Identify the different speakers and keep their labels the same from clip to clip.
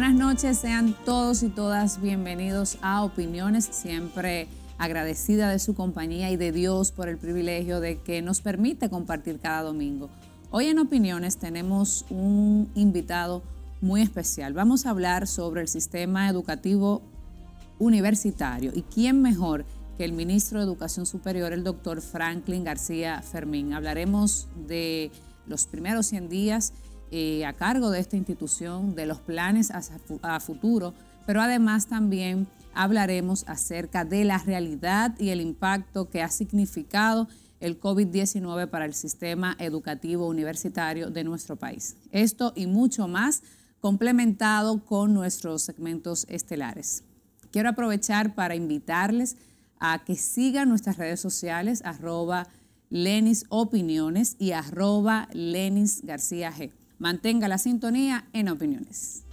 Speaker 1: Buenas noches, sean todos y todas bienvenidos a Opiniones, siempre agradecida de su compañía y de Dios por el privilegio de que nos permite compartir cada domingo. Hoy en Opiniones tenemos un invitado muy especial. Vamos a hablar sobre el sistema educativo universitario y quién mejor que el ministro de Educación Superior, el doctor Franklin García Fermín. Hablaremos de los primeros 100 días eh, a cargo de esta institución, de los planes a, futuro, pero además también hablaremos acerca de la realidad y el impacto que ha significado el COVID-19 para el sistema educativo universitario de nuestro país. Esto y mucho más complementado con nuestros segmentos estelares. Quiero aprovechar para invitarles a que sigan nuestras redes sociales, arroba Lenis Opiniones y arroba Lenis García G. Mantenga la sintonía en opiniones.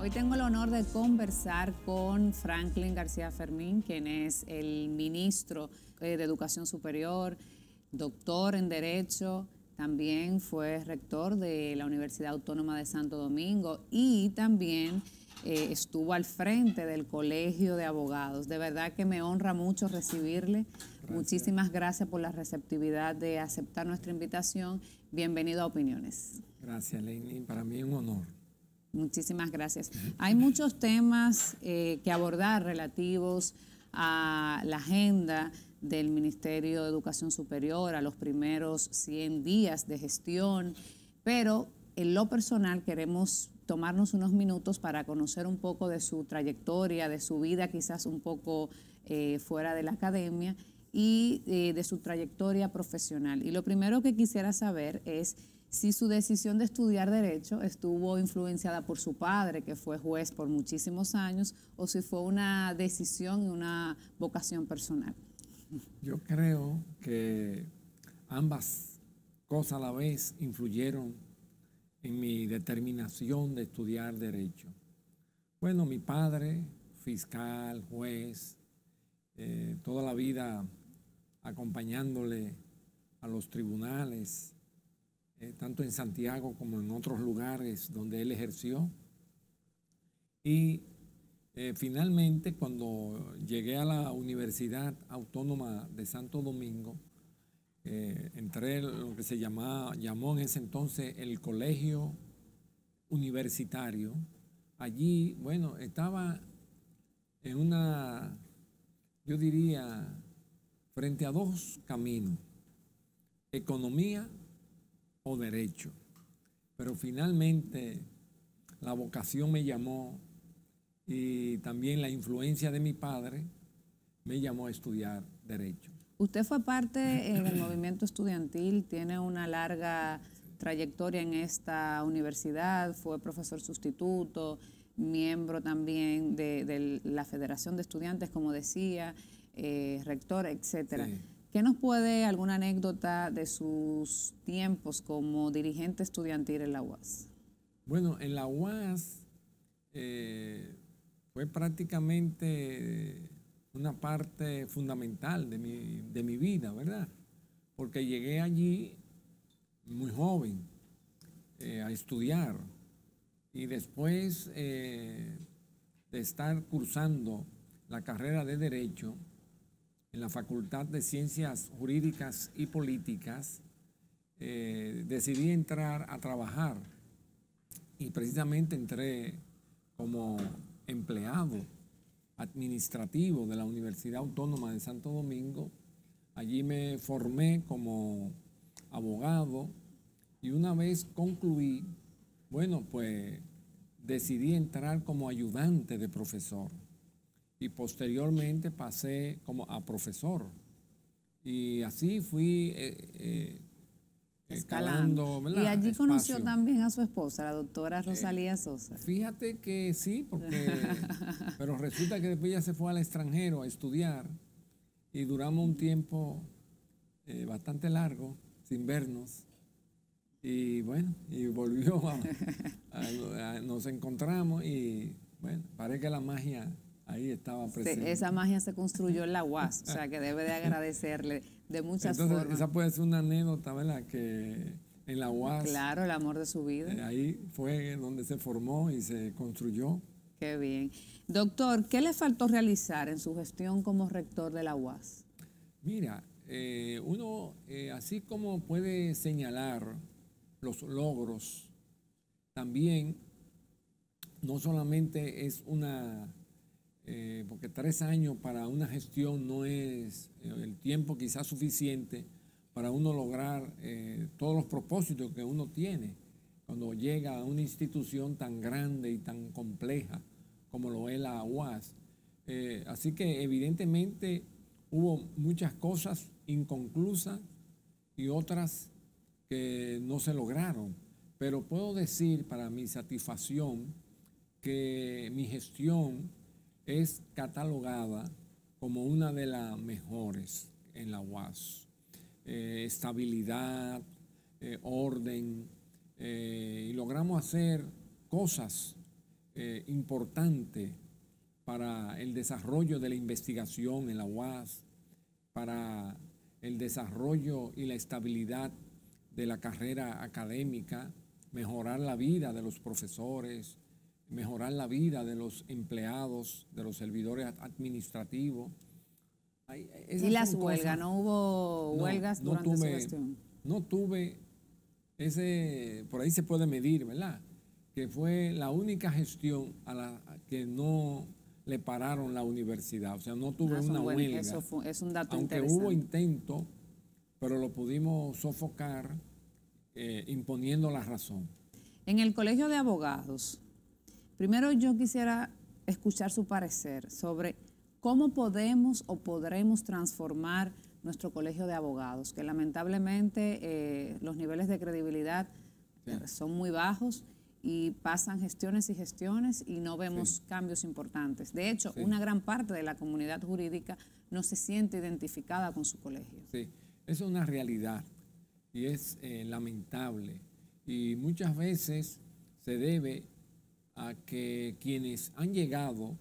Speaker 1: Hoy tengo el honor de conversar con Franklin García Fermín, quien es el ministro eh, de Educación Superior, doctor en Derecho, también fue rector de la Universidad Autónoma de Santo Domingo y también eh, estuvo al frente del Colegio de Abogados. De verdad que me honra mucho recibirle. Muchísimas gracias por la receptividad de aceptar nuestra invitación. Bienvenido a Opiniones.
Speaker 2: Gracias, Lenin. Para mí es un honor.
Speaker 1: Muchísimas gracias. Hay muchos temas eh, que abordar relativos a la agenda del Ministerio de Educación Superior, a los primeros 100 días de gestión, pero en lo personal queremos tomarnos unos minutos para conocer un poco de su trayectoria, de su vida quizás un poco eh, fuera de la academia y eh, de su trayectoria profesional. Y lo primero que quisiera saber es si su decisión de estudiar derecho estuvo influenciada por su padre, que fue juez por muchísimos años, o si fue una decisión y una vocación personal.
Speaker 2: Yo creo que ambas cosas a la vez influyeron en mi determinación de estudiar derecho. Bueno, mi padre, fiscal, juez, eh, toda la vida acompañándole a los tribunales, eh, tanto en Santiago como en otros lugares donde él ejerció. Y eh, finalmente, cuando llegué a la Universidad Autónoma de Santo Domingo, eh, entré en lo que se llamaba, llamó en ese entonces el colegio universitario. Allí, bueno, estaba en una, yo diría, frente a dos caminos, economía o derecho. Pero finalmente la vocación me llamó y también la influencia de mi padre me llamó a estudiar derecho.
Speaker 1: Usted fue parte eh, del movimiento estudiantil, tiene una larga trayectoria en esta universidad, fue profesor sustituto, miembro también de, la Federación de Estudiantes, como decía, eh, rector, etcétera. ¿Qué nos puede alguna anécdota de sus tiempos como dirigente estudiantil en la UAS?
Speaker 2: Bueno, en la UAS eh, fue prácticamente una parte fundamental de mi, de mi vida, ¿verdad? Porque llegué allí muy joven eh, a estudiar y después eh, de estar cursando la carrera de Derecho en la Facultad de Ciencias Jurídicas y Políticas, eh, decidí entrar a trabajar y precisamente entré como empleado administrativo de la Universidad Autónoma de Santo Domingo. Allí me formé como abogado y una vez concluí, bueno, pues decidí entrar como ayudante de profesor y posteriormente pasé como a profesor. Y así fui eh, eh, escalando.
Speaker 1: Y allí conoció también a su esposa, la doctora eh, Rosalía Sosa.
Speaker 2: Fíjate que sí, porque, pero resulta que después ella se fue al extranjero a estudiar y duramos un tiempo eh, bastante largo sin vernos. Y bueno, y volvió a, nos encontramos y bueno, parece que la magia ahí estaba presente.
Speaker 1: esa magia se construyó en la UAS, o sea que debe de agradecerle de muchas
Speaker 2: Entonces,
Speaker 1: formas.
Speaker 2: esa puede ser una anécdota, ¿verdad? Que en la UAS,
Speaker 1: Claro, el amor de su vida.
Speaker 2: eh, ahí fue donde se formó y se construyó.
Speaker 1: Qué bien. Doctor, ¿qué le faltó realizar en su gestión como rector de la UAS?
Speaker 2: Mira, eh, uno, eh, así como puede señalar los logros, también no solamente es una, eh, porque tres años para una gestión no es eh, el tiempo quizás suficiente para uno lograr eh, todos los propósitos que uno tiene cuando llega a una institución tan grande y tan compleja como lo es la UAS. Así que evidentemente hubo muchas cosas inconclusas y otras que no se lograron. Pero puedo decir para mi satisfacción que mi gestión es catalogada como una de las mejores en la UAS. Eh, estabilidad, eh, orden, eh, y logramos hacer cosas importantes para el desarrollo de la investigación en la UAS, para el desarrollo y la estabilidad de la carrera académica, mejorar la vida de los profesores, mejorar la vida de los empleados, de los servidores ad- administrativos. Esas
Speaker 1: ¿Y las huelgas? ¿No hubo huelgas
Speaker 2: no
Speaker 1: durante su
Speaker 2: tuve-
Speaker 1: gestión?
Speaker 2: No tuve ese, por ahí se puede medir, ¿verdad? Que fue la única gestión a la que no le pararon la universidad. O sea, no tuve
Speaker 1: Ah,
Speaker 2: una huelga.
Speaker 1: Eso fue- es un dato
Speaker 2: Aunque
Speaker 1: interesante.
Speaker 2: hubo intento, pero lo pudimos sofocar eh, imponiendo la razón.
Speaker 1: En el Colegio de Abogados, primero yo quisiera escuchar su parecer sobre cómo podemos o podremos transformar nuestro Colegio de Abogados, que lamentablemente eh, los niveles de credibilidad eh, son muy bajos y pasan gestiones y gestiones y no vemos cambios importantes. De hecho, una gran parte de la comunidad jurídica no se siente identificada con su colegio.
Speaker 2: Sí, es una realidad y es eh, lamentable. Y muchas veces se debe a que quienes han llegado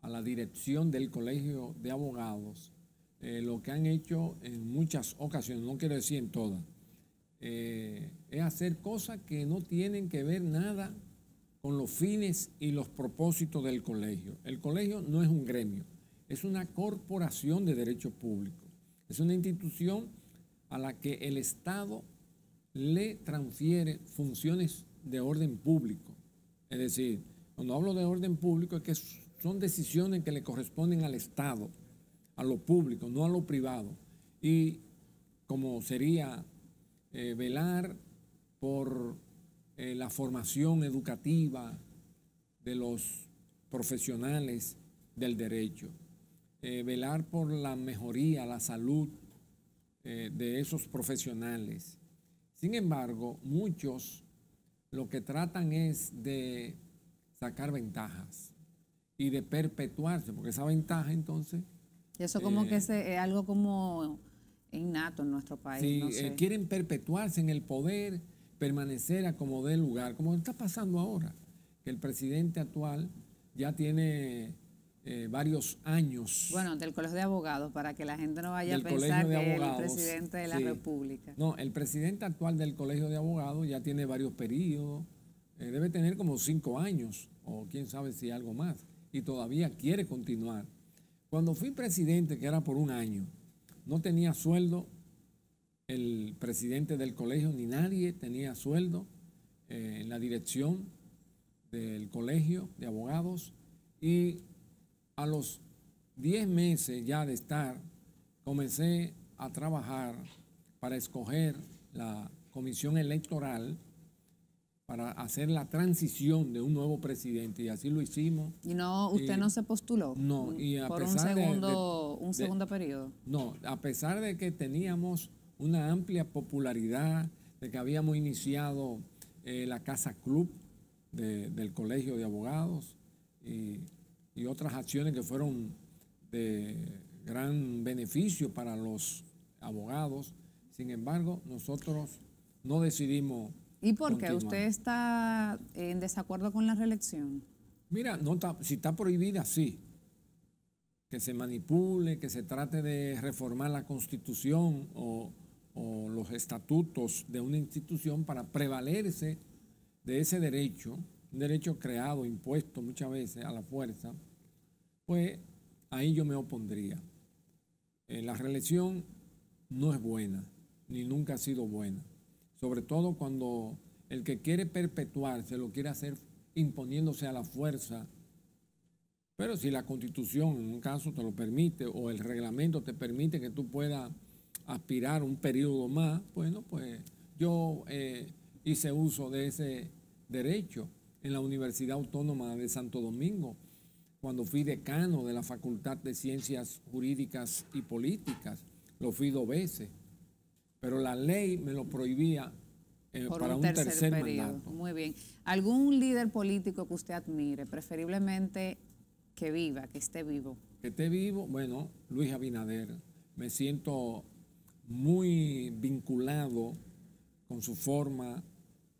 Speaker 2: a la dirección del colegio de abogados, eh, lo que han hecho en muchas ocasiones, no quiero decir en todas, eh, es hacer cosas que no tienen que ver nada con los fines y los propósitos del colegio. El colegio no es un gremio, es una corporación de derecho público. Es una institución a la que el Estado le transfiere funciones de orden público. Es decir, cuando hablo de orden público es que son decisiones que le corresponden al Estado, a lo público, no a lo privado. Y como sería eh, velar por eh, la formación educativa de los profesionales del derecho, eh, velar por la mejoría, la salud de esos profesionales. Sin embargo, muchos lo que tratan es de sacar ventajas y de perpetuarse, porque esa ventaja entonces
Speaker 1: Y eso como
Speaker 2: Eh,
Speaker 1: que es algo como innato en nuestro país. No
Speaker 2: eh, quieren perpetuarse en el poder, permanecer a como dé lugar, como está pasando ahora, que el presidente actual ya tiene eh, varios años.
Speaker 1: Bueno, del Colegio de Abogados, para que la gente no vaya a pensar que es el presidente de la
Speaker 2: sí.
Speaker 1: República.
Speaker 2: No, el presidente actual del Colegio de Abogados ya tiene varios periodos, eh, debe tener como cinco años, o quién sabe si algo más, y todavía quiere continuar. Cuando fui presidente, que era por un año, no tenía sueldo el presidente del colegio, ni nadie tenía sueldo eh, en la dirección del colegio de abogados, y a los 10 meses ya de estar, comencé a trabajar para escoger la comisión electoral para hacer la transición de un nuevo presidente y así lo hicimos.
Speaker 1: Y no, usted
Speaker 2: Y-
Speaker 1: no se postuló
Speaker 2: No, y a
Speaker 1: por un
Speaker 2: pesar de-
Speaker 1: segundo,
Speaker 2: de-
Speaker 1: un
Speaker 2: de-
Speaker 1: segundo periodo.
Speaker 2: No, a pesar de que teníamos una amplia popularidad, de que habíamos iniciado eh, la Casa Club de- del Colegio de Abogados y, y otras acciones que fueron de gran beneficio para los abogados. Sin embargo, nosotros no decidimos
Speaker 1: ¿Y por qué? ¿Usted está en desacuerdo con la reelección?
Speaker 2: Mira, no está- si está prohibida, sí. que se manipule, que se trate de reformar la constitución o, o los estatutos de una institución para prevalerse de ese derecho, un derecho creado, impuesto muchas veces a la fuerza, pues ahí yo me opondría. Eh, la reelección no es buena, ni nunca ha sido buena, sobre todo cuando el que quiere perpetuarse lo quiere hacer imponiéndose a la fuerza. Pero si la constitución en un caso te lo permite o el reglamento te permite que tú puedas aspirar un periodo más, bueno, pues yo eh, hice uso de ese derecho en la Universidad Autónoma de Santo Domingo, cuando fui decano de la Facultad de Ciencias Jurídicas y Políticas, lo fui dos veces, pero la ley me lo prohibía eh, para un tercer, mandato.
Speaker 1: Muy bien. ¿Algún líder político que usted admire, preferiblemente que viva, que esté vivo?
Speaker 2: Que esté vivo, bueno, Luis Abinader. Me siento muy vinculado con su forma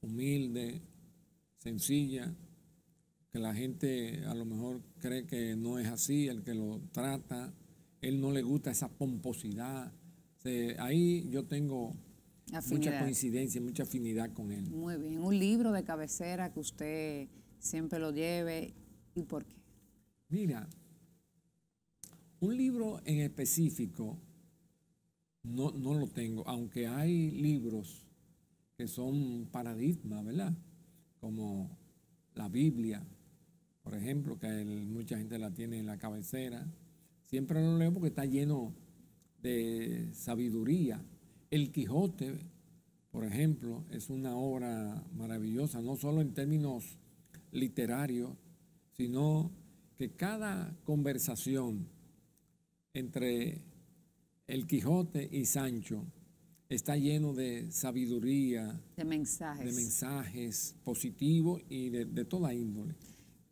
Speaker 2: humilde, sencilla, que la gente a lo mejor cree que no es así, el que lo trata, él no le gusta esa pomposidad. ahí yo tengo mucha coincidencia, mucha afinidad con él.
Speaker 1: Muy bien, un libro de cabecera que usted siempre lo lleve y por qué.
Speaker 2: Mira, un libro en específico no, no lo tengo, aunque hay libros que son paradigmas, ¿verdad? Como la Biblia, por ejemplo, que mucha gente la tiene en la cabecera. Siempre lo leo porque está lleno de sabiduría. El Quijote, por ejemplo, es una obra maravillosa, no solo en términos literarios, sino que cada conversación entre el Quijote y Sancho está lleno de sabiduría,
Speaker 1: de mensajes,
Speaker 2: de mensajes positivos y de, toda índole.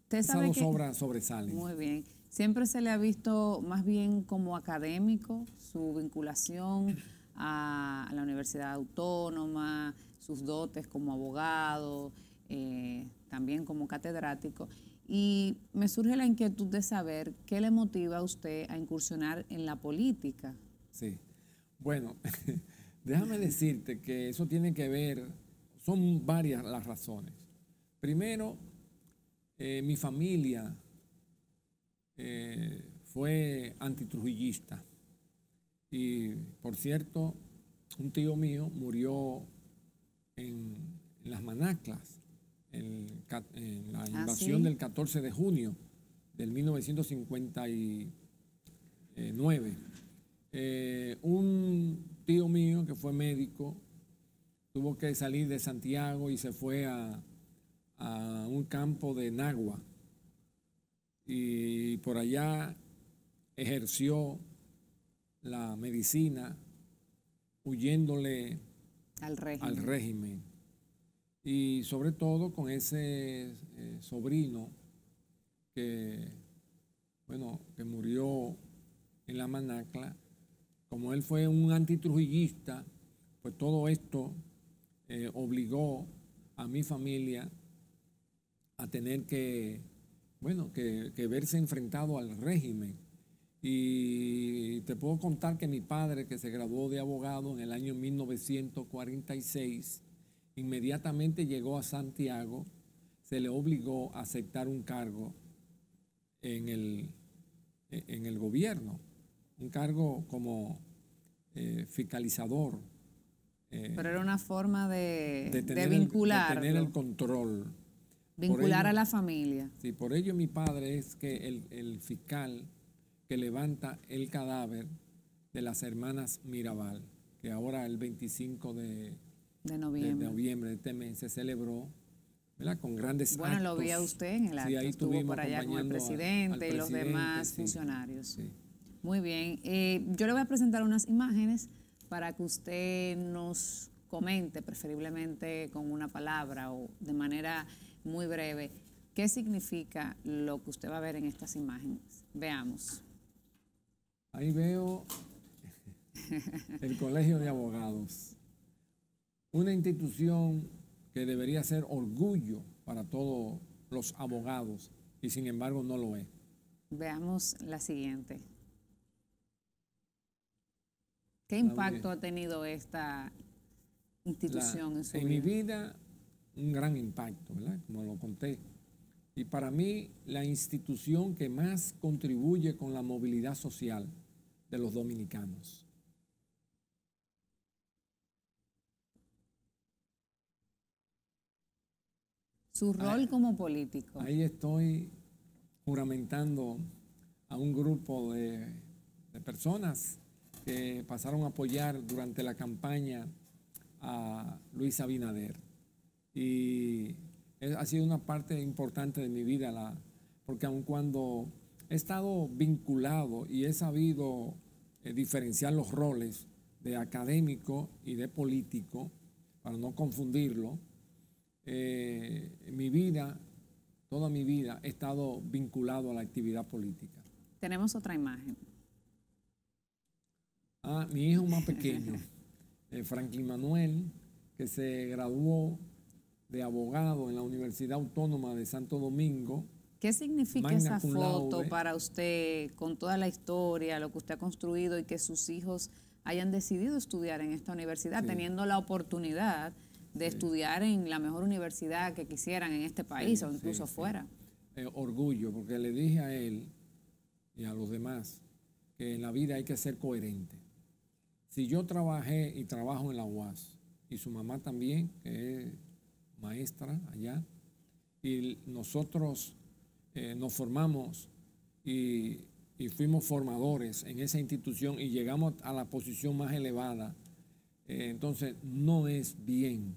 Speaker 1: Usted sabe
Speaker 2: Esas dos obras sobresalen.
Speaker 1: Muy bien. Siempre se le ha visto más bien como académico su vinculación a, la Universidad Autónoma, sus dotes como abogado, eh, también como catedrático. Y me surge la inquietud de saber qué le motiva a usted a incursionar en la política.
Speaker 2: Sí. Bueno, déjame decirte que eso tiene que ver, son varias las razones. Primero, eh, mi familia eh, fue antitrujillista. Y por cierto, un tío mío murió en, las Manaclas, en, la ah, invasión del 14 de junio del 1959. Eh, un tío mío que fue médico tuvo que salir de Santiago y se fue a, a un campo de Nagua y por allá ejerció la medicina huyéndole
Speaker 1: al régimen.
Speaker 2: al régimen. Y sobre todo con ese eh, sobrino que, bueno, que murió en la manacla como él fue un antitrujillista, pues todo esto eh, obligó a mi familia a tener que, bueno, que, verse enfrentado al régimen. Y te puedo contar que mi padre, que se graduó de abogado en el año 1946, inmediatamente llegó a Santiago, se le obligó a aceptar un cargo en el, en el gobierno un cargo como eh, fiscalizador.
Speaker 1: Eh, Pero era una forma de, de, vincular.
Speaker 2: tener el control.
Speaker 1: Vincular a la familia.
Speaker 2: Sí, por ello mi padre es que el, fiscal que levanta el cadáver de las hermanas Mirabal, que ahora el 25 de,
Speaker 1: noviembre.
Speaker 2: de, noviembre de este mes se celebró ¿verdad? con grandes
Speaker 1: Bueno, lo vi a usted en el acto, estuvo por allá con el presidente y los demás funcionarios. Sí. Muy bien. Eh, yo le voy a presentar unas imágenes para que usted nos comente, preferiblemente con una palabra o de manera muy breve, qué significa lo que usted va a ver en estas imágenes. Veamos.
Speaker 2: Ahí veo el Colegio de Abogados, una institución que debería ser orgullo para todos los abogados y sin embargo no lo es.
Speaker 1: Veamos la siguiente. ¿Qué impacto ha tenido esta institución en su
Speaker 2: en mi vida? Un gran impacto, ¿verdad? Como lo conté. Y para mí, la institución que más contribuye con la movilidad social de los dominicanos.
Speaker 1: Su rol como político.
Speaker 2: Ahí estoy juramentando a un grupo de, personas que pasaron a apoyar durante la campaña a Luis Abinader. Y ha sido una parte importante de mi vida, la, porque aun cuando he estado vinculado y he sabido eh, diferenciar los roles de académico y de político, para no confundirlo, eh, mi vida, toda mi vida, he estado vinculado a la actividad política.
Speaker 1: Tenemos otra imagen.
Speaker 2: Ah, mi hijo más pequeño, eh, Franklin Manuel, que se graduó de abogado en la Universidad Autónoma de Santo Domingo.
Speaker 1: ¿Qué significa esa foto para usted con toda la historia, lo que usted ha construido y que sus hijos hayan decidido estudiar en esta universidad, teniendo la oportunidad de estudiar en la mejor universidad que quisieran en este país o incluso fuera?
Speaker 2: Eh, orgullo, porque le dije a él y a los demás que en la vida hay que ser coherente. Si yo trabajé y trabajo en la UAS, y su mamá también, que es maestra allá, y nosotros eh, nos formamos y, fuimos formadores en esa institución y llegamos a la posición más elevada, eh, entonces no es bien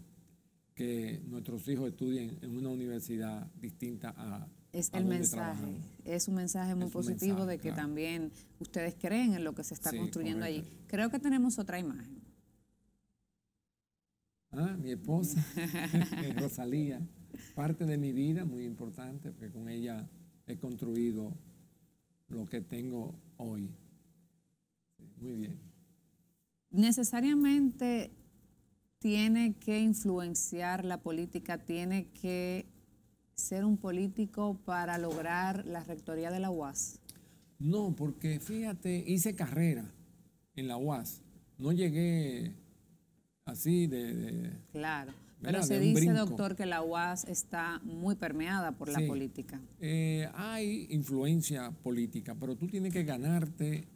Speaker 2: que nuestros hijos estudien en una universidad distinta a
Speaker 1: es el mensaje, es un mensaje muy positivo de que también ustedes creen en lo que se está construyendo allí. Creo que tenemos otra imagen.
Speaker 2: Ah, mi esposa, Rosalía, parte de mi vida muy importante, porque con ella he construido lo que tengo hoy. muy bien.
Speaker 1: Necesariamente tiene que influenciar la política, tiene que ser un político para lograr la rectoría de la UAS?
Speaker 2: No, porque fíjate, hice carrera en la UAS. No llegué así de...
Speaker 1: claro. Pero se dice, doctor, que la UAS está muy permeada por la política.
Speaker 2: Eh, hay influencia política, pero tú tienes que ganarte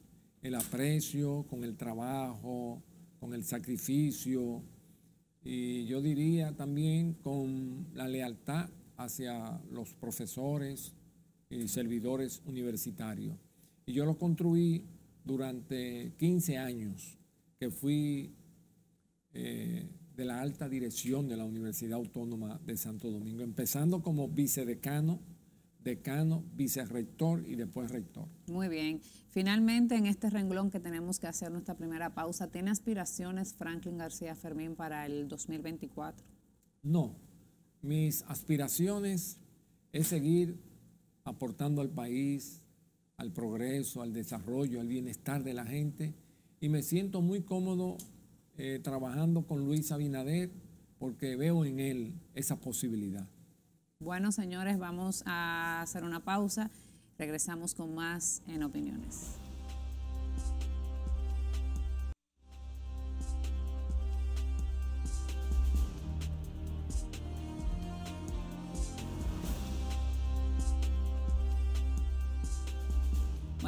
Speaker 2: el aprecio con el trabajo, con el sacrificio y yo diría también con la lealtad hacia los profesores y servidores universitarios. Y yo lo construí durante 15 años que fui eh, de la alta dirección de la Universidad Autónoma de Santo Domingo, empezando como vicedecano, decano, vicerrector y después rector.
Speaker 1: Muy bien. Finalmente, en este renglón que tenemos que hacer nuestra primera pausa, ¿tiene aspiraciones Franklin García Fermín para el 2024?
Speaker 2: No, mis aspiraciones es seguir aportando al país, al progreso, al desarrollo, al bienestar de la gente y me siento muy cómodo eh, trabajando con Luis Abinader porque veo en él esa posibilidad.
Speaker 1: Bueno, señores, vamos a hacer una pausa. Regresamos con más en opiniones.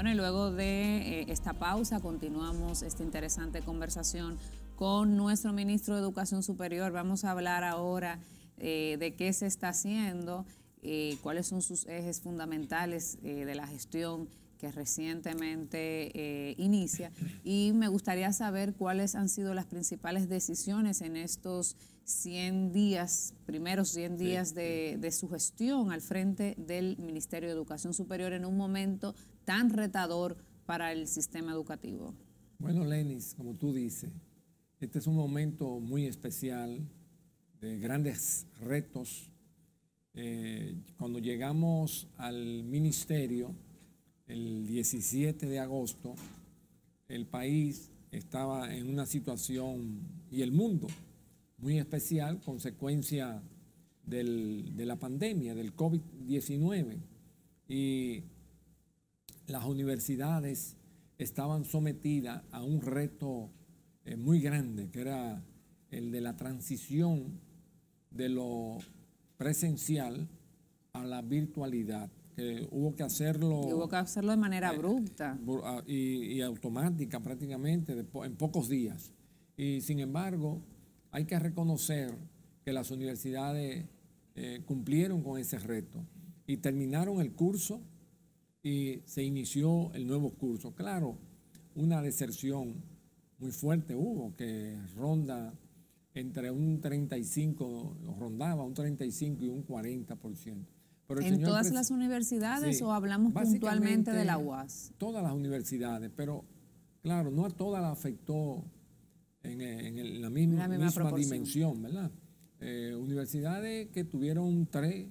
Speaker 1: Bueno, y luego de eh, esta pausa continuamos esta interesante conversación con nuestro ministro de Educación Superior. Vamos a hablar ahora eh, de qué se está haciendo, eh, cuáles son sus ejes fundamentales de la gestión que recientemente inicia y me gustaría saber cuáles han sido las principales decisiones en estos 100 días, primeros 100 días de, de, su gestión al frente del Ministerio de Educación Superior en un momento tan retador para el sistema educativo?
Speaker 2: Bueno, Lenis, como tú dices, este es un momento muy especial de grandes retos. Eh, cuando llegamos al ministerio, el 17 de agosto, el país estaba en una situación, y el mundo, muy especial, consecuencia de la pandemia, del COVID-19. Y las universidades estaban sometidas a un reto eh, muy grande, que era el de la transición de lo presencial a la virtualidad. Que hubo que hacerlo.
Speaker 1: hubo que hacerlo de manera abrupta.
Speaker 2: Ah, y, y, automática prácticamente, en pocos días. Y sin embargo, hay que reconocer que las universidades eh, cumplieron con ese reto y terminaron el curso y se inició el nuevo curso. Claro, una deserción muy fuerte hubo que ronda entre un 35, rondaba un 35 y un 40%.
Speaker 1: Pero ¿En todas las universidades o hablamos puntualmente de la UAS?
Speaker 2: Todas las universidades, pero claro, no a todas las afectó en, la misma, dimensión, ¿verdad? Eh, universidades que tuvieron 3%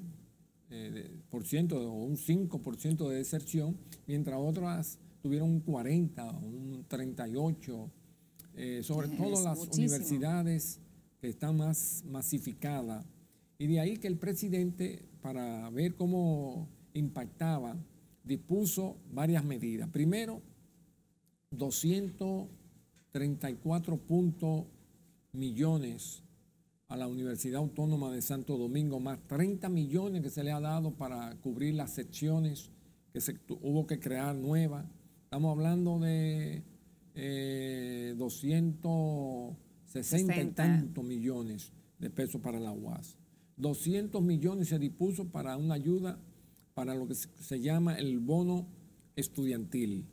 Speaker 2: eh, o un 5% de deserción, mientras otras tuvieron un 40, un 38, eh, sobre todo las universidades que están más masificadas. Y de ahí que el presidente, para ver cómo impactaba, dispuso varias medidas. Primero, 234 puntos millones a la Universidad Autónoma de Santo Domingo, más 30 millones que se le ha dado para cubrir las secciones que se hubo que crear nuevas. Estamos hablando de 260 eh, y tantos millones de pesos para la UAS. 200 millones se dispuso para una ayuda para lo que se llama el bono estudiantil.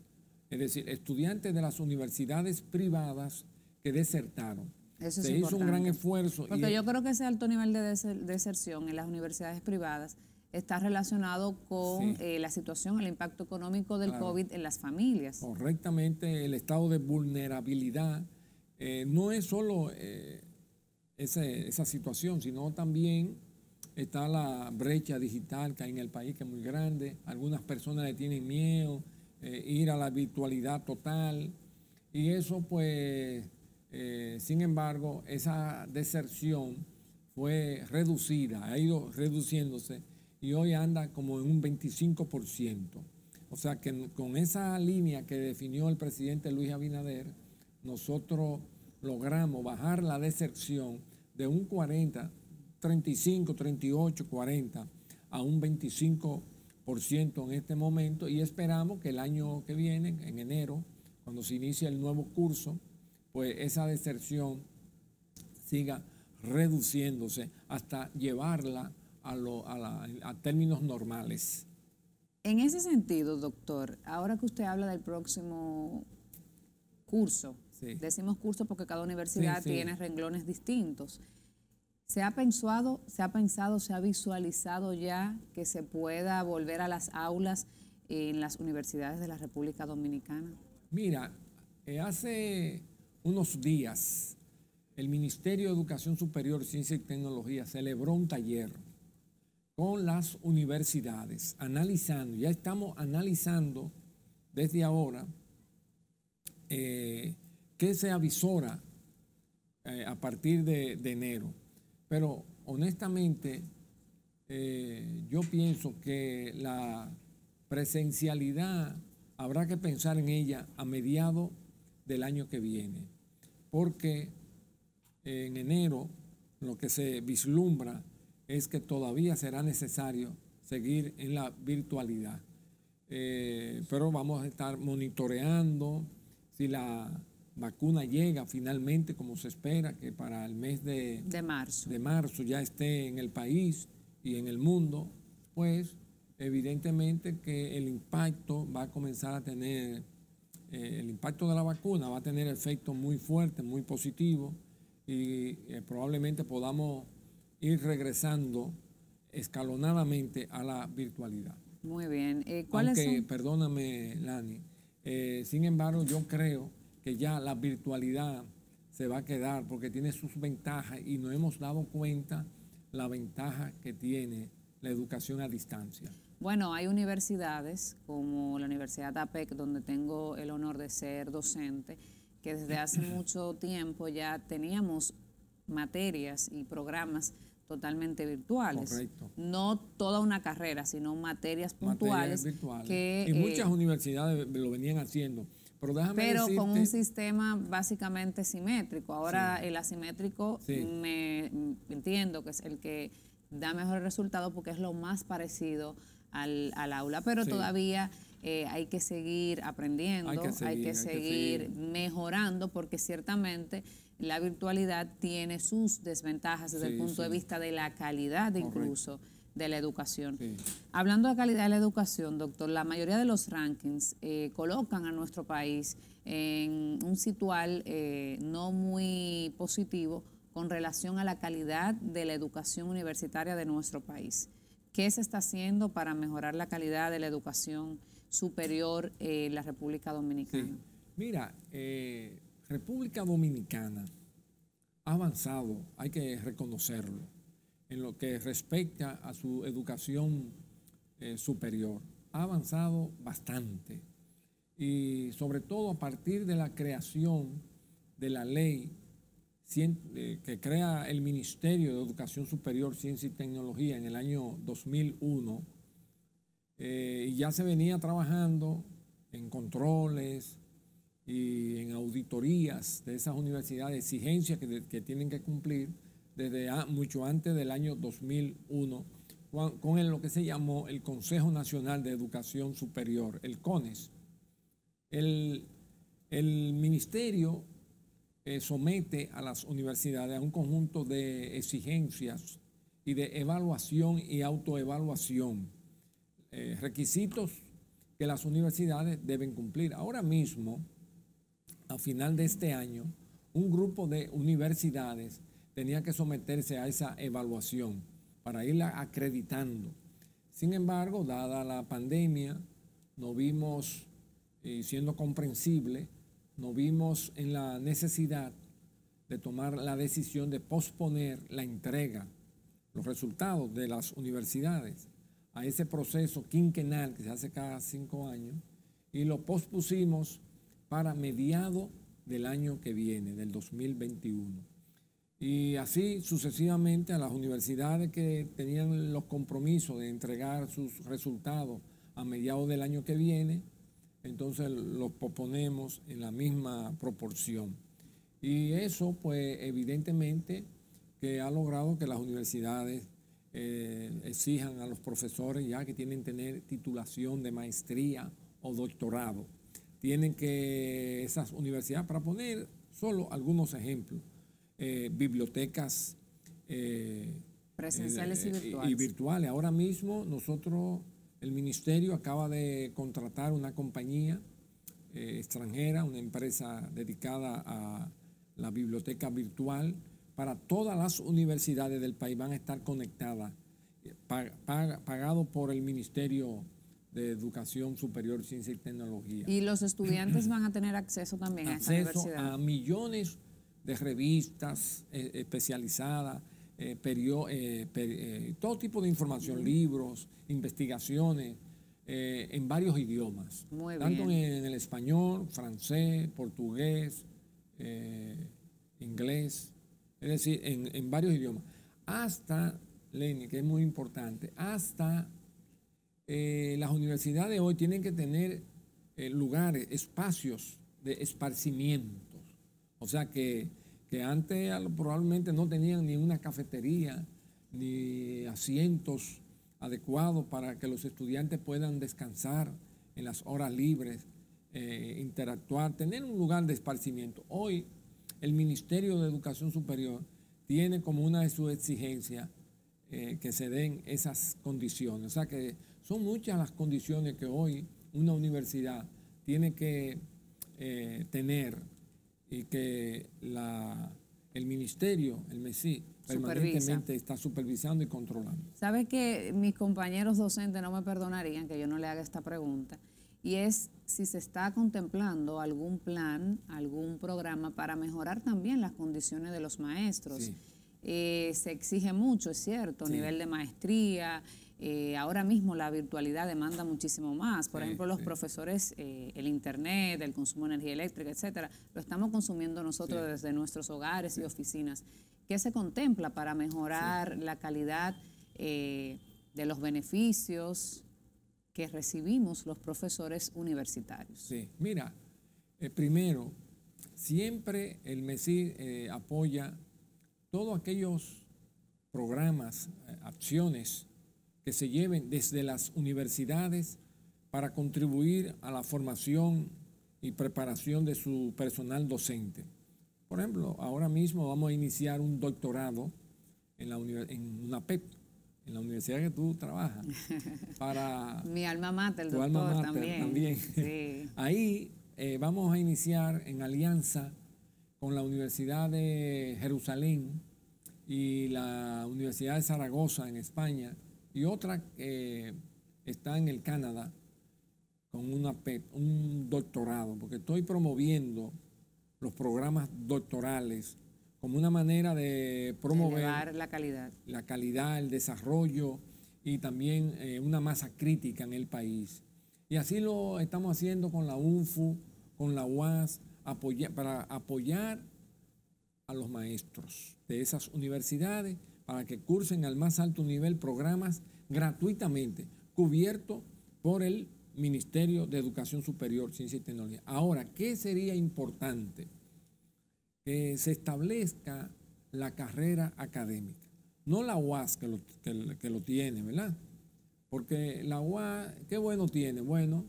Speaker 2: Es decir, estudiantes de las universidades privadas que desertaron se hizo un gran esfuerzo.
Speaker 1: Porque yo creo que ese alto nivel de deserción en las universidades privadas está relacionado con eh, la situación, el impacto económico del COVID en las familias.
Speaker 2: Correctamente, el estado de vulnerabilidad eh, no es solo eh, esa situación, sino también está la brecha digital que hay en el país, que es muy grande. Algunas personas le tienen miedo, ir a la virtualidad total, y eso pues eh, sin embargo, esa deserción fue reducida, ha ido reduciéndose y hoy anda como en un 25%. O sea que con esa línea que definió el presidente Luis Abinader, nosotros logramos bajar la deserción de un 40, 35, 38, 40 a un 25% en este momento y esperamos que el año que viene, en enero, cuando se inicie el nuevo curso, pues esa deserción siga reduciéndose hasta llevarla a, términos normales.
Speaker 1: En ese sentido, doctor, ahora que usted habla del próximo curso, decimos curso porque cada universidad tiene renglones distintos. ¿Se ha pensado, se ha pensado, se ha visualizado ya que se pueda volver a las aulas en las universidades de la República Dominicana?
Speaker 2: Mira, eh, hace unos días, el Ministerio de Educación Superior, Ciencia y Tecnología celebró un taller con las universidades, analizando, ya estamos analizando desde ahora eh, qué se avisora eh, a partir de, enero. Pero honestamente, eh, yo pienso que la presencialidad habrá que pensar en ella a mediados del año que viene porque en enero lo que se vislumbra es que todavía será necesario seguir en la virtualidad. Eh, pero vamos a estar monitoreando si la vacuna llega finalmente, como se espera, que para el mes de,
Speaker 1: marzo.
Speaker 2: de marzo ya esté en el país y en el mundo, pues evidentemente que el impacto va a comenzar a tener eh, el impacto de la vacuna va a tener efectos muy fuertes, muy positivos y eh, probablemente podamos ir regresando escalonadamente a la virtualidad.
Speaker 1: Muy bien.
Speaker 2: Eh, Aunque, perdóname, Lani, sin embargo, yo creo que ya la virtualidad se va a quedar porque tiene sus ventajas y nos hemos dado cuenta la ventaja que tiene la educación a distancia.
Speaker 1: Bueno, hay universidades como la Universidad APEC, donde tengo el honor de ser docente, que desde hace mucho tiempo ya teníamos materias y programas totalmente virtuales. Correcto. No toda una carrera, sino materias puntuales.
Speaker 2: virtuales. Que, y muchas eh, universidades lo venían haciendo. Pero, déjame
Speaker 1: pero con un sistema básicamente simétrico. Ahora el asimétrico
Speaker 2: Sí.
Speaker 1: me entiendo que es el que da mejor resultado porque es lo más parecido al, al aula, pero
Speaker 2: Sí.
Speaker 1: todavía eh, hay que seguir aprendiendo,
Speaker 2: Hay que seguir, hay que
Speaker 1: seguir
Speaker 2: seguir.
Speaker 1: mejorando porque ciertamente la virtualidad tiene sus desventajas desde el
Speaker 2: Sí,
Speaker 1: punto de vista de la calidad
Speaker 2: Correcto.
Speaker 1: incluso de la educación.
Speaker 2: Sí.
Speaker 1: Hablando de calidad de la educación, doctor, la mayoría de los rankings eh, colocan a nuestro país en un situal eh, no muy positivo con relación a la calidad de la educación universitaria de nuestro país. ¿Qué se está haciendo para mejorar la calidad de la educación superior en la República Dominicana?
Speaker 2: Mira, eh, República Dominicana ha avanzado, hay que reconocerlo, en lo que respecta a su educación eh, superior. Ha avanzado bastante. Y sobre todo a partir de la creación de la ley eh, que crea el Ministerio de Educación Superior, Ciencia y Tecnología en el año 2001, eh, y ya se venía trabajando en controles y en auditorías de esas universidades, exigencias que, que tienen que cumplir desde a- mucho antes del año 2001, cuan- con el- lo que se llamó el Consejo Nacional de Educación Superior, el CONES. El, el ministerio eh, somete a las universidades a un conjunto de exigencias y de evaluación y autoevaluación, eh, requisitos que las universidades deben cumplir. Ahora mismo, a final de este año, un grupo de universidades tenía que someterse a esa evaluación para irla acreditando. Sin embargo, dada la pandemia, nos vimos, y siendo comprensible, nos vimos en la necesidad de tomar la decisión de posponer la entrega, los resultados de las universidades a ese proceso quinquenal que se hace cada cinco años y lo pospusimos para mediado del año que viene, del 2021. Y así sucesivamente a las universidades que tenían los compromisos de entregar sus resultados a mediados del año que viene, entonces los proponemos en la misma proporción. Y eso, pues, evidentemente que ha logrado que las universidades eh, exijan a los profesores ya que tienen que tener titulación de maestría o doctorado. Tienen que esas universidades, para poner solo algunos ejemplos, eh, bibliotecas eh,
Speaker 1: Presenciales y virtuales.
Speaker 2: virtuales. Ahora mismo nosotros, el ministerio acaba de contratar una compañía eh, extranjera, una empresa dedicada a la biblioteca virtual para todas las universidades del país van a estar conectadas, eh, pag- pag- pagado por el Ministerio de Educación Superior, Ciencia y Tecnología
Speaker 1: Y los estudiantes van a tener acceso también a esta universidad.
Speaker 2: a millones de revistas eh, especializadas, eh, perio- eh, per- eh, todo tipo de información, libros, investigaciones, en varios idiomas.
Speaker 1: Muy
Speaker 2: tanto
Speaker 1: bien.
Speaker 2: en el español, francés, portugués, inglés, es decir, en, en varios idiomas. Hasta, Lenny, que es muy importante, hasta eh, las universidades hoy tienen que tener eh, lugares, espacios de esparcimientos. O sea que, que antes probablemente no tenían ni una cafetería, ni asientos adecuados para que los estudiantes puedan descansar en las horas libres, eh, interactuar, tener un lugar de esparcimiento. Hoy el Ministerio de Educación Superior tiene como una de sus exigencias eh, que se den esas condiciones. O sea que son muchas las condiciones que hoy una universidad tiene que eh, tener y que la, el ministerio, el MESI, permanentemente está supervisando y controlando.
Speaker 1: Sabe que mis compañeros docentes no me perdonarían que yo no le haga esta pregunta. Y es si se está contemplando algún plan, algún programa para mejorar también las condiciones de los maestros.
Speaker 2: Sí.
Speaker 1: Eh, se exige mucho, es cierto,
Speaker 2: Sí.
Speaker 1: nivel de maestría. Eh, ahora mismo la virtualidad demanda muchísimo más. Por
Speaker 2: Sí,
Speaker 1: ejemplo, los
Speaker 2: sí.
Speaker 1: profesores, eh, el internet, el consumo de energía eléctrica, etcétera, lo estamos consumiendo nosotros
Speaker 2: Sí.
Speaker 1: desde nuestros hogares y oficinas. ¿Qué se contempla para mejorar la calidad eh, de los beneficios que recibimos los profesores universitarios?
Speaker 2: Sí, mira, primero, siempre el MESI eh, apoya todos aquellos programas, acciones que se lleven desde las universidades para contribuir a la formación y preparación de su personal docente. Por ejemplo, ahora mismo vamos a iniciar un doctorado en, la en una PEP, en la universidad que tú trabajas. Para
Speaker 1: Mi alma mata, el doctor también.
Speaker 2: Ahí eh, vamos a iniciar en alianza con la Universidad de Jerusalén y la Universidad de Zaragoza en España y otra que está en el Canadá con una un doctorado, porque estoy promoviendo los programas doctorales como una manera de promover
Speaker 1: la calidad.
Speaker 2: La calidad, el desarrollo y también eh, una masa crítica en el país. Y así lo estamos haciendo con la UNFU, con la UAS, para apoyar a los maestros de esas universidades para que cursen al más alto nivel programas gratuitamente, cubiertos por el Ministerio de Educación Superior, Ciencia y Tecnología. Ahora, ¿qué sería importante? Que se establezca la carrera académica, no la UAS que lo, que, lo tiene, ¿verdad? Porque la UAS, ¿qué bueno tiene? Bueno,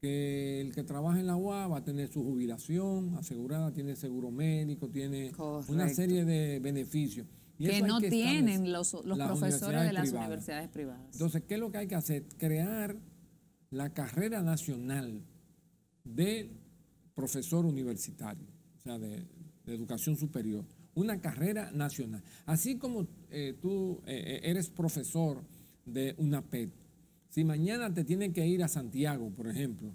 Speaker 2: que el que trabaja en la UAS va a tener su jubilación asegurada, tiene seguro médico, tiene una serie de beneficios.
Speaker 1: Que no tienen los, profesores de las universidades privadas.
Speaker 2: Entonces, ¿qué es lo que hay que hacer? Crear la carrera nacional de profesor universitario, o sea, de, educación superior, una carrera nacional. Así como eh, tú eh, eh, eres profesor de una PET, si mañana te tienen que ir a Santiago, por ejemplo,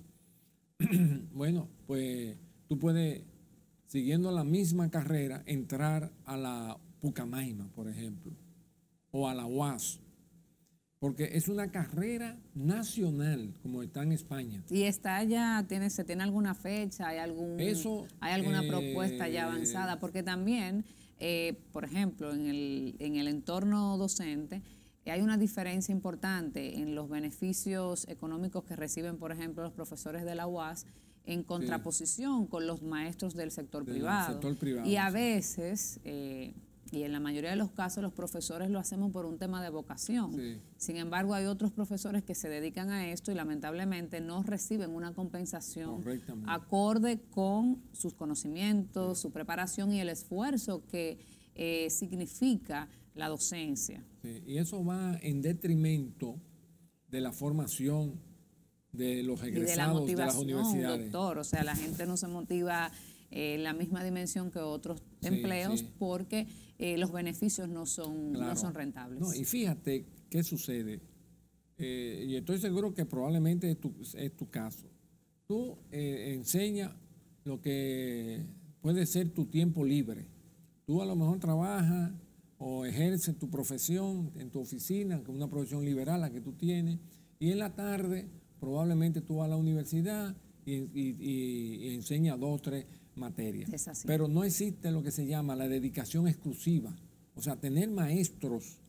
Speaker 2: bueno, pues tú puedes, siguiendo la misma carrera, entrar a la Pucamaima, por ejemplo, o a la UAS, porque es una carrera nacional, como está en España.
Speaker 1: ¿Y está ya, tiene, se tiene alguna fecha, hay, algún, hay alguna eh, propuesta ya avanzada? Porque también, eh, por ejemplo, en el, en el entorno docente, eh, hay una diferencia importante en los beneficios económicos que reciben, por ejemplo, los profesores de la UAS en contraposición con los maestros del sector, privado. Y a veces y en la mayoría de los casos los profesores lo hacemos por un tema de vocación. Sin embargo, hay otros profesores que se dedican a esto y lamentablemente no reciben una compensación acorde con sus conocimientos, su preparación y el esfuerzo que eh, significa la docencia.
Speaker 2: Y eso va en detrimento de la formación de los egresados de, las universidades.
Speaker 1: Doctor, o sea, la gente no se motiva en la misma dimensión que otros empleos porque eh, los beneficios no son, no son rentables.
Speaker 2: y fíjate qué sucede, eh, y estoy seguro que probablemente es tu, es tu caso. Tú eh, enseñas lo que puede ser tu tiempo libre. Tú a lo mejor trabajas o ejerces tu profesión en tu oficina, que es una profesión liberal la que tú tienes, y en la tarde probablemente tú vas a la universidad y, y, y enseñas dos tres materia. Pero no existe lo que se llama la dedicación exclusiva. O sea, tener maestros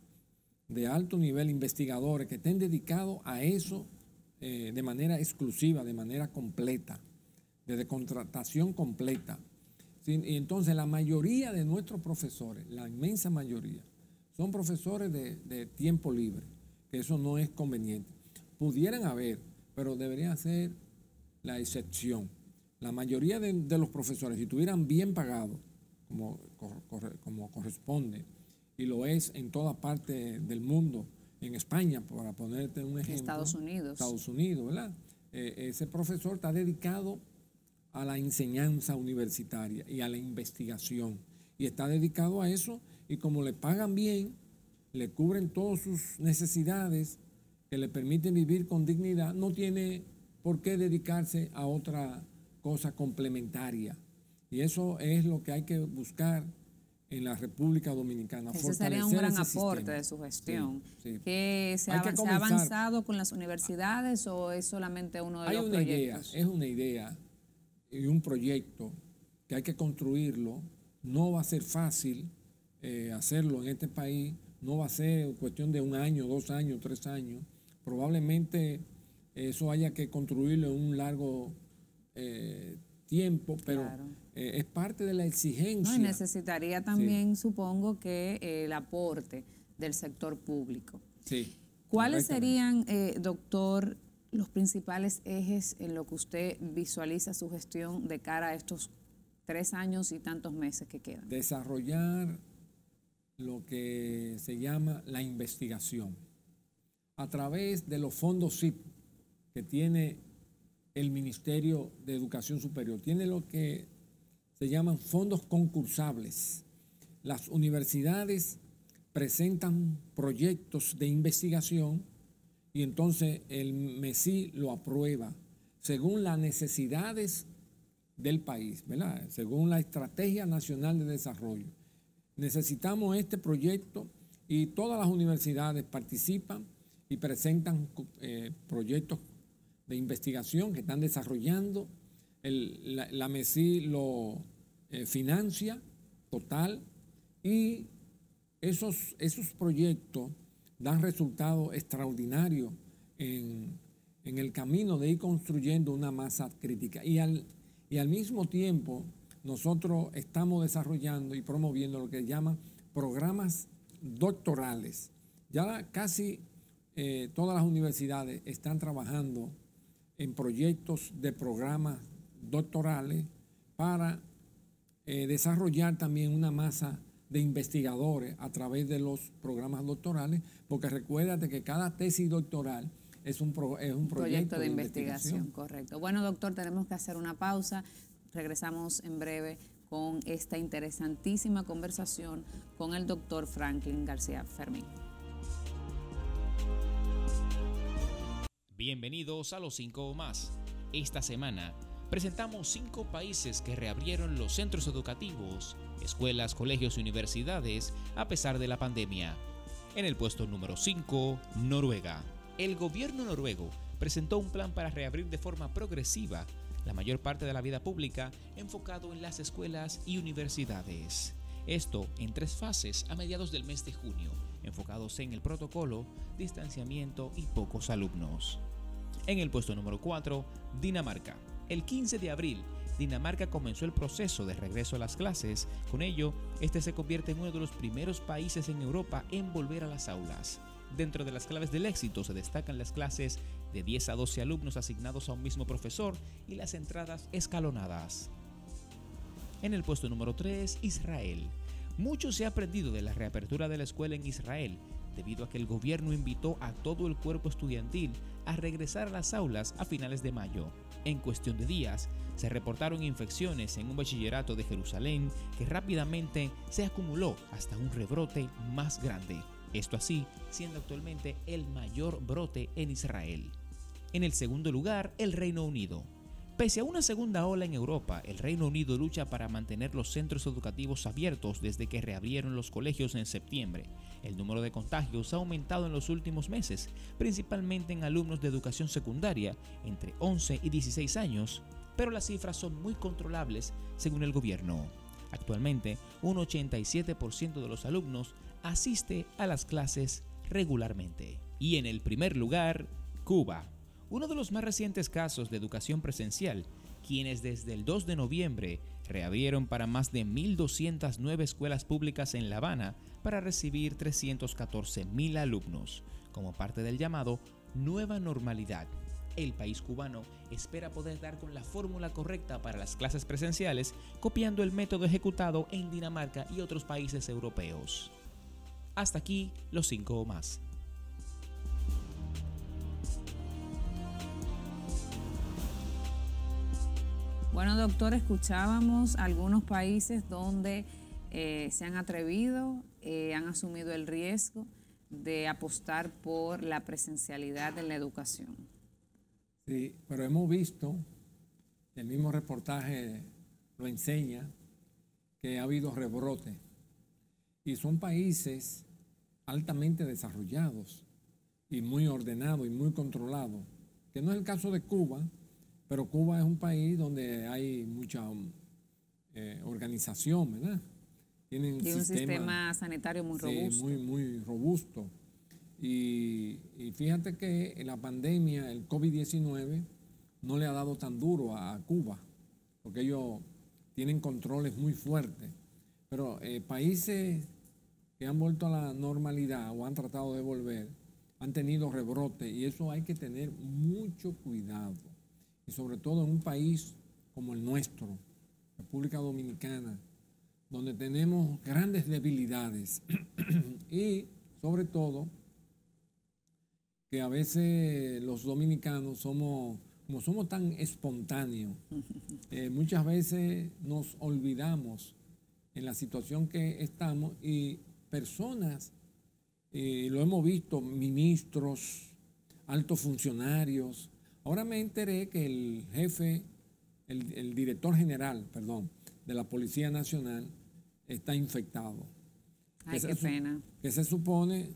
Speaker 2: de alto nivel, investigadores, que estén dedicados a eso eh, de manera exclusiva, de manera completa, de contratación completa. Y entonces la mayoría de nuestros profesores, la inmensa mayoría, son profesores de, de tiempo libre, que eso no es conveniente. Pudieran haber, pero debería ser la excepción. La mayoría de, los profesores, si estuvieran bien pagados, como, como corresponde, y lo es en toda parte del mundo, en España, para ponerte un ejemplo.
Speaker 1: Estados Unidos.
Speaker 2: Estados Unidos, ¿verdad? Eh, ese profesor está dedicado a la enseñanza universitaria y a la investigación. Y está dedicado a eso y como le pagan bien, le cubren todas sus necesidades que le permiten vivir con dignidad, no tiene por qué dedicarse a otra cosa complementaria. Y eso es lo que hay que buscar en la República Dominicana.
Speaker 1: Ese sería un gran aporte de su gestión. ¿Que se, ha, avanzado con las universidades o es solamente uno de
Speaker 2: hay
Speaker 1: los
Speaker 2: una
Speaker 1: proyectos?
Speaker 2: Idea, es una idea y un proyecto que hay que construirlo. No va a ser fácil eh, hacerlo en este país. No va a ser cuestión de un año, dos años, tres años. Probablemente eso haya que construirlo en un largo eh, tiempo, pero eh, es parte de la exigencia.
Speaker 1: y necesitaría también, supongo, que el aporte del sector público.
Speaker 2: Sí.
Speaker 1: ¿Cuáles serían, eh, doctor, los principales ejes en lo que usted visualiza su gestión de cara a estos tres años y tantos meses que quedan?
Speaker 2: Desarrollar lo que se llama la investigación a través de los fondos SIP que tiene el Ministerio de Educación Superior. Tiene lo que se llaman fondos concursables. Las universidades presentan proyectos de investigación y entonces el MESI lo aprueba según las necesidades del país. Según la Estrategia Nacional de Desarrollo. Necesitamos este proyecto y todas las universidades participan y presentan eh, proyectos de investigación que están desarrollando. la, MESI lo eh, financia total y esos, esos proyectos dan resultados extraordinarios en, el camino de ir construyendo una masa crítica. Y al, y al mismo tiempo, nosotros estamos desarrollando y promoviendo lo que llaman programas doctorales. Ya casi eh, todas las universidades están trabajando en proyectos de programas doctorales para eh, desarrollar también una masa de investigadores a través de los programas doctorales, porque recuérdate que cada tesis doctoral es un, es un proyecto, de, investigación.
Speaker 1: Correcto. Bueno, doctor, tenemos que hacer una pausa. Regresamos en breve con esta interesantísima conversación con el doctor Franklin García Fermín.
Speaker 3: Bienvenidos a los cinco o más. Esta semana presentamos cinco países que reabrieron los centros educativos escuelas, colegios y universidades a pesar de la pandemia. En el puesto número 5, Noruega. El gobierno noruego presentó un plan para reabrir de forma progresiva la mayor parte de la vida pública enfocado en las escuelas y universidades. Esto en tres fases a mediados del mes de junio, enfocados en el protocolo, distanciamiento y pocos alumnos. En el puesto número 4, Dinamarca. El 15 de abril Dinamarca comenzó el proceso de regreso a las clases. Con ello, este se convierte en uno de los primeros países en Europa en volver a las aulas. Dentro de las claves del éxito se destacan las clases de 10 a 12 alumnos asignados a un mismo profesor y las entradas escalonadas. En el puesto número 3, Israel. Mucho se ha aprendido de la reapertura de la escuela en Israel, debido a que el gobierno invitó a todo el cuerpo estudiantil a regresar a las aulas a finales de mayo. En cuestión de días, se reportaron infecciones en un bachillerato de Jerusalén que rápidamente se acumuló hasta un rebrote más grande. Esto así, siendo actualmente el mayor brote en Israel. En el segundo lugar, el Reino Unido. Pese a una segunda ola en Europa, el Reino Unido lucha para mantener los centros educativos abiertos desde que reabrieron los colegios en septiembre. El número de contagios ha aumentado en los últimos meses, principalmente en alumnos de educación secundaria entre 11 y 16 años, pero las cifras son muy controlables según el gobierno. Actualmente, un 87% de los alumnos asiste a las clases regularmente. Y en el primer lugar, Cuba uno de los más recientes casos de educación presencial, quienes desde el 2 de noviembre reabrieron para más de 1.209 escuelas públicas en La Habana para recibir 314.000 alumnos, como parte del llamado Nueva Normalidad. El país cubano espera poder dar con la fórmula correcta para las clases presenciales, copiando el método ejecutado en Dinamarca y otros países europeos. Hasta aquí los cinco o más.
Speaker 1: Bueno, doctor, escuchábamos algunos países donde eh, se han atrevido, eh, han asumido el riesgo de apostar por la presencialidad en la educación.
Speaker 2: Sí, pero hemos visto, el mismo reportaje lo enseña, que ha habido rebrote. Y son países altamente desarrollados y muy ordenados y muy controlados, que no es el caso de Cuba, pero Cuba es un país donde hay mucha eh, organización, ¿verdad?
Speaker 1: Tienen un sistema, sanitario muy robusto.
Speaker 2: Muy, muy robusto. Y, fíjate que la pandemia, el COVID-19, no le ha dado tan duro a, Cuba porque ellos tienen controles muy fuertes. Pero eh, países que han vuelto a la normalidad o han tratado de volver, han tenido rebrote y eso hay que tener mucho cuidado. Y sobre todo en un país como el nuestro, República Dominicana, donde tenemos grandes debilidades y sobre todo que a veces los dominicanos somos, como somos tan espontáneos, eh, muchas veces nos olvidamos en la situación que estamos y personas, eh, lo hemos visto, ministros, altos funcionarios. Ahora me enteré que el jefe, el, director general, perdón, de la Policía Nacional está infectado.
Speaker 1: Ay, qué pena.
Speaker 2: Que se supone,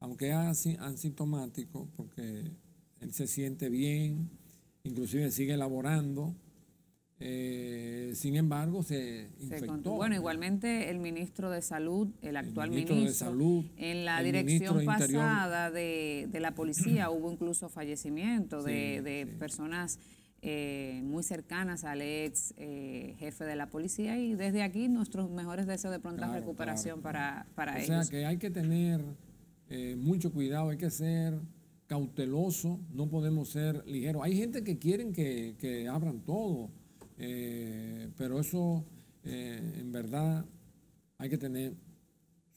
Speaker 2: aunque es asintomático, porque él se siente bien, inclusive sigue elaborando, eh, sin embargo, se infectó.
Speaker 1: bueno, igualmente el ministro de Salud, el actual ministro, de Salud, en la dirección pasada de, la policía hubo incluso fallecimiento de, personas eh, muy cercanas al ex eh, jefe de la policía y desde aquí nuestros mejores deseos de pronta recuperación para, para ellos.
Speaker 2: O sea que hay que tener mucho cuidado, hay que ser cauteloso, no podemos ser ligeros. Hay gente que quieren que, que abran todo eh, pero eso, eh, en verdad, hay que tener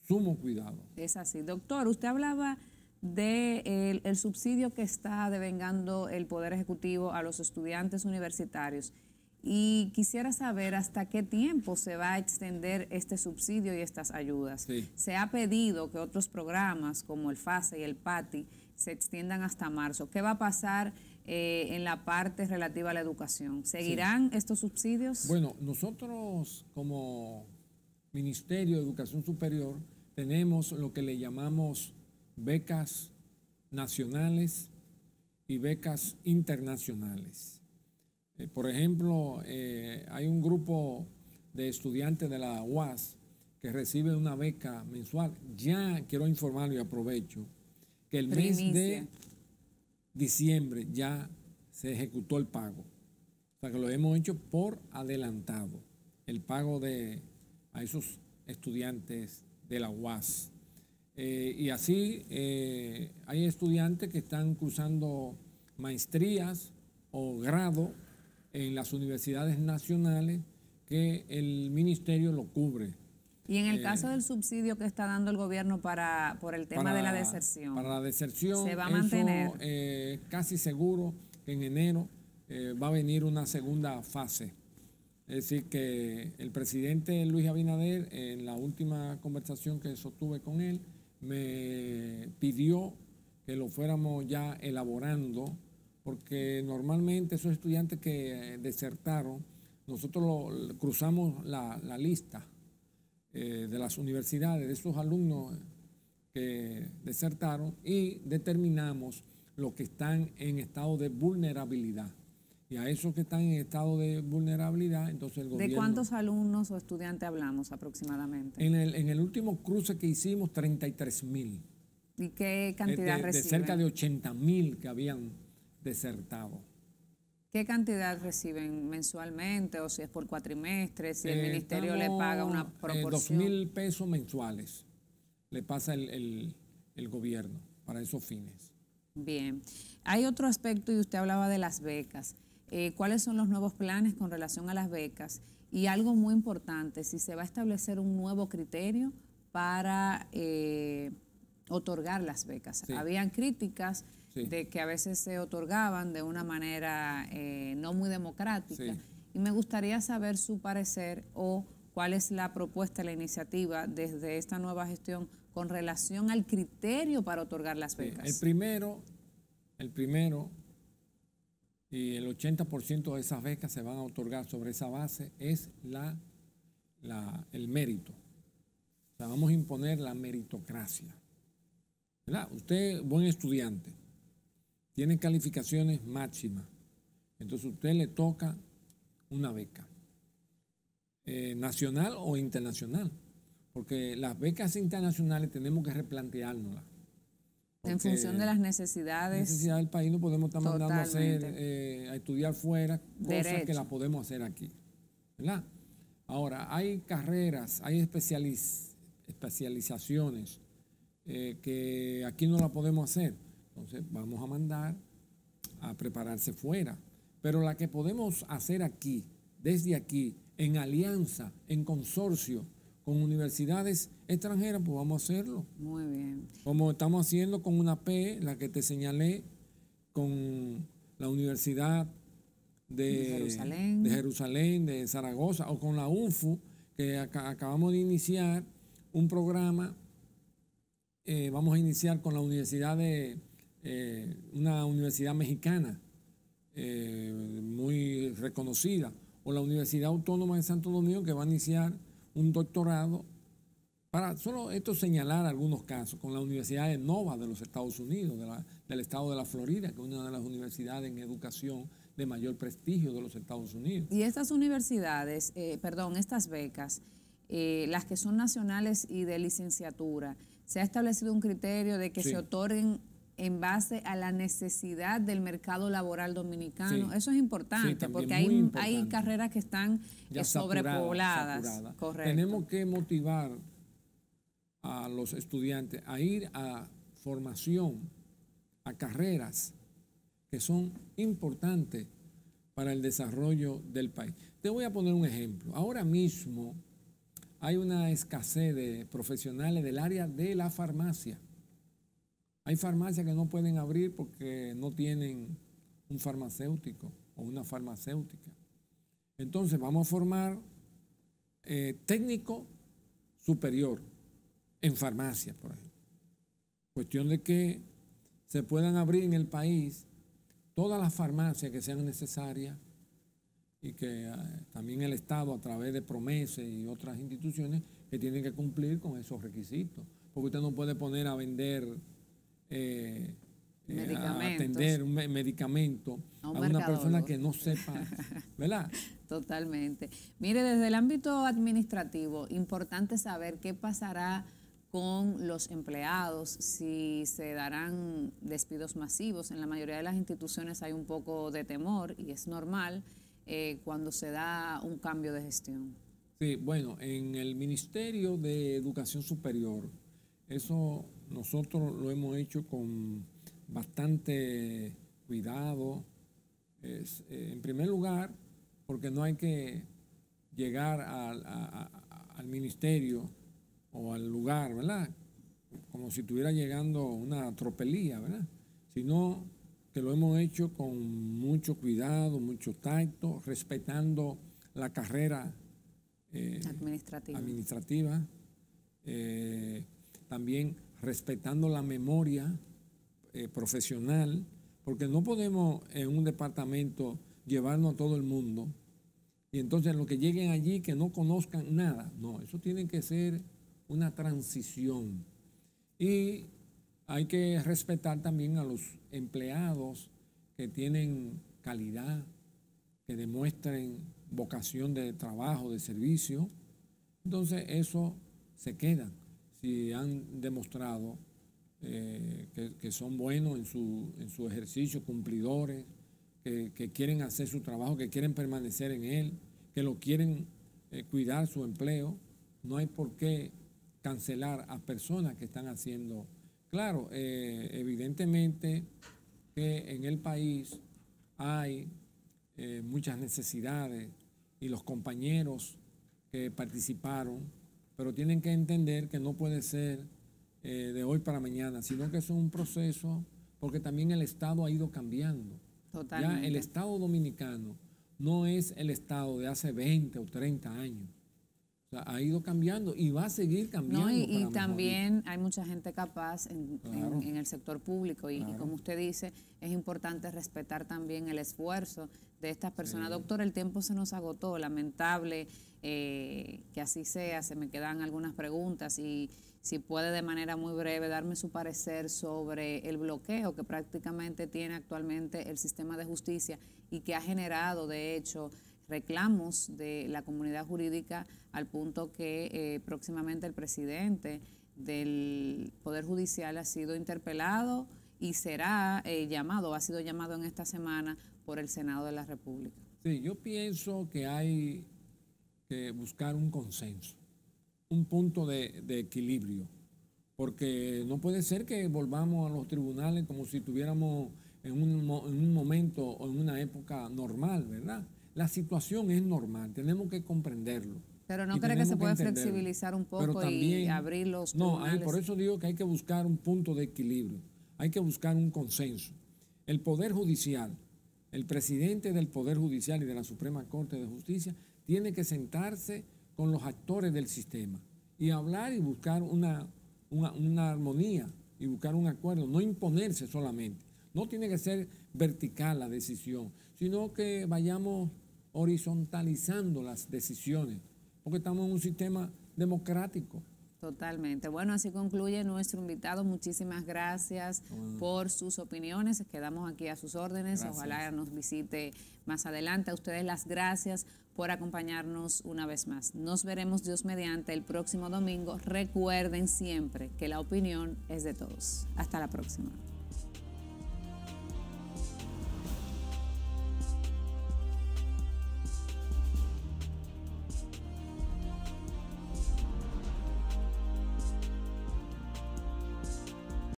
Speaker 2: sumo cuidado.
Speaker 1: Es así. Doctor, usted hablaba del el subsidio que está devengando el Poder Ejecutivo a los estudiantes universitarios. Y quisiera saber hasta qué tiempo se va a extender este subsidio y estas ayudas. Se ha pedido que otros programas como el FASE y el PATI se extiendan hasta marzo. ¿Qué va a pasar eh, en la parte relativa a la educación. ¿Seguirán estos subsidios?
Speaker 2: Bueno, nosotros como Ministerio de Educación Superior tenemos lo que le llamamos becas nacionales y becas internacionales. Eh, por ejemplo, eh, hay un grupo de estudiantes de la UAS que reciben una beca mensual. Ya quiero informarlo y aprovecho que el mes de diciembre ya se ejecutó el pago. O sea que lo hemos hecho por adelantado, el pago de a esos estudiantes de la UAS. Eh, y así eh, hay estudiantes que están cursando maestrías o grado en las universidades nacionales que el ministerio lo cubre.
Speaker 1: Y en el caso eh, del subsidio que está dando el gobierno para por el tema de la deserción.
Speaker 2: Para la deserción, se va a mantener. Eh, casi seguro que en enero eh, va a venir una segunda fase. Es decir, que el presidente Luis Abinader, en la última conversación que sostuve con él, me pidió que lo fuéramos ya elaborando, porque normalmente esos estudiantes que desertaron, nosotros cruzamos la, la lista eh, de las universidades, de esos alumnos que desertaron y determinamos los que están en estado de vulnerabilidad. Y a esos que están en estado de vulnerabilidad, entonces el gobierno...
Speaker 1: ¿De cuántos alumnos o estudiantes hablamos aproximadamente?
Speaker 2: En el, en el último cruce que hicimos, 33 mil.
Speaker 1: ¿Y qué cantidad
Speaker 2: de,
Speaker 1: reciben?
Speaker 2: De cerca de 80 mil que habían desertado.
Speaker 1: ¿Qué cantidad reciben mensualmente o si es por cuatrimestre, si el ministerio le paga una eh, proporción?
Speaker 2: dos mil pesos mensuales le pasa el, gobierno para esos fines.
Speaker 1: Bien. Hay otro aspecto y usted hablaba de las becas. Eh, ¿Cuáles son los nuevos planes con relación a las becas? Y algo muy importante, si se va a establecer un nuevo criterio para eh, otorgar las becas. Habían críticas de que a veces se otorgaban de una manera eh, no muy democrática. Y me gustaría saber su parecer o cuál es la propuesta, la iniciativa desde esta nueva gestión con relación al criterio para otorgar las becas.
Speaker 2: el primero, el primero, y el 80% de esas becas se van a otorgar sobre esa base, es la, la, el mérito. O sea, vamos a imponer la meritocracia. ¿verdad? Usted, buen estudiante, tiene calificaciones máximas. Entonces a usted le toca una beca, eh, nacional o internacional, porque las becas internacionales tenemos que replanteárnoslas.
Speaker 1: En función de las necesidades.
Speaker 2: Necesidad del país no podemos estar mandando a, hacer, eh, a estudiar fuera cosas que las podemos hacer aquí. ¿Verdad? Ahora, hay carreras, hay especializaciones eh, que aquí no la podemos hacer. Entonces vamos a mandar a prepararse fuera. Pero la que podemos hacer aquí, desde aquí, en alianza, en consorcio con universidades extranjeras, pues vamos a hacerlo.
Speaker 1: Muy bien.
Speaker 2: Como estamos haciendo con una P, la que te señalé, con la Universidad de, Jerusalén. de Zaragoza, o con la UFU, que acabamos de iniciar un programa. Eh, vamos a iniciar con la Universidad de, eh, una universidad mexicana eh, muy reconocida, o la Universidad Autónoma de Santo Domingo, que va a iniciar un doctorado, para solo esto señalar algunos casos, con la Universidad de Nova de los Estados Unidos, del estado de la Florida, que es una de las universidades en educación de mayor prestigio de los Estados Unidos.
Speaker 1: Y estas universidades, eh, perdón, estas becas, eh, las que son nacionales y de licenciatura, se ha establecido un criterio de que se otorguen en base a la necesidad del mercado laboral dominicano. Eso es importante porque hay, hay carreras que están eh, sobrepobladas.
Speaker 2: Tenemos que motivar a los estudiantes a ir a formación, a carreras que son importantes para el desarrollo del país. Te voy a poner un ejemplo. Ahora mismo hay una escasez de profesionales del área de la farmacia. Hay farmacias que no pueden abrir porque no tienen un farmacéutico o una farmacéutica. Entonces vamos a formar eh, técnico superior en farmacia, por ejemplo. Cuestión de que se puedan abrir en el país todas las farmacias que sean necesarias y que eh, también el Estado a través de promesas y otras instituciones que tienen que cumplir con esos requisitos. Porque usted no puede poner a vender eh, eh, atender un medicamento a, una persona que no sepa, ¿verdad?
Speaker 1: Totalmente. Mire, desde el ámbito administrativo, importante saber qué pasará con los empleados, si se darán despidos masivos. En la mayoría de las instituciones hay un poco de temor y es normal eh, cuando se da un cambio de gestión.
Speaker 2: Sí, bueno, en el Ministerio de Educación Superior, eso nosotros lo hemos hecho con bastante cuidado. Eh, en primer lugar, porque no hay que llegar al, ministerio o al lugar, ¿verdad? Como si estuviera llegando una tropelía, ¿verdad? Sino que lo hemos hecho con mucho cuidado, mucho tacto, respetando la carrera
Speaker 1: eh, administrativa.
Speaker 2: administrativa. Eh, también respetando la memoria eh, profesional, porque no podemos en un departamento llevarnos a todo el mundo y entonces los que lleguen allí que no conozcan nada. No, eso tiene que ser una transición. Y hay que respetar también a los empleados que tienen calidad, que demuestren vocación de trabajo, de servicio. Entonces eso se queda si han demostrado eh, que, son buenos en su, en su ejercicio, cumplidores, que, quieren hacer su trabajo, que quieren permanecer en él, que lo quieren eh, cuidar su empleo, no hay por qué cancelar a personas que están haciendo. Claro, eh, evidentemente que en el país hay muchas necesidades y los compañeros que participaron pero tienen que entender que no puede ser eh, de hoy para mañana, sino que es un proceso, porque también el Estado ha ido cambiando.
Speaker 1: Totalmente.
Speaker 2: Ya el Estado dominicano no es el Estado de hace 20 o 30 años. O sea, ha ido cambiando y va a seguir cambiando.
Speaker 1: No, y, también hay mucha gente capaz en, el sector público y, como usted dice, es importante respetar también el esfuerzo de estas personas. Doctor, el tiempo se nos agotó, lamentable eh, que así sea. Se me quedan algunas preguntas y si puede de manera muy breve darme su parecer sobre el bloqueo que prácticamente tiene actualmente el sistema de justicia y que ha generado, de hecho, reclamos de la comunidad jurídica al punto que eh, próximamente el presidente del Poder Judicial ha sido interpelado y será eh, llamado, ha sido llamado en esta semana por el Senado de la República.
Speaker 2: Sí, yo pienso que hay que buscar un consenso, un punto de, equilibrio, porque no puede ser que volvamos a los tribunales como si estuviéramos en un, en un momento o en una época normal, ¿verdad? La situación es normal, tenemos que comprenderlo.
Speaker 1: Pero no cree que se puede flexibilizar un poco y abrir los
Speaker 2: No, por eso digo que hay que buscar un punto de equilibrio, hay que buscar un consenso. El Poder Judicial, el presidente del Poder Judicial y de la Suprema Corte de Justicia tiene que sentarse con los actores del sistema y hablar y buscar una, una armonía y buscar un acuerdo, no imponerse solamente. No tiene que ser vertical la decisión, sino que vayamos horizontalizando las decisiones porque estamos en un sistema democrático.
Speaker 1: Totalmente. Bueno, así concluye nuestro invitado. Muchísimas gracias por sus opiniones. Quedamos aquí a sus órdenes. Ojalá nos visite más adelante. A ustedes las gracias por acompañarnos una vez más. Nos veremos Dios mediante el próximo domingo. Recuerden siempre que la opinión es de todos. Hasta la próxima.